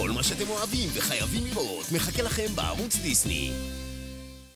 כל מה שאתם אוהבים וחייבים לראות מחכה לכם בערוץ דיסני.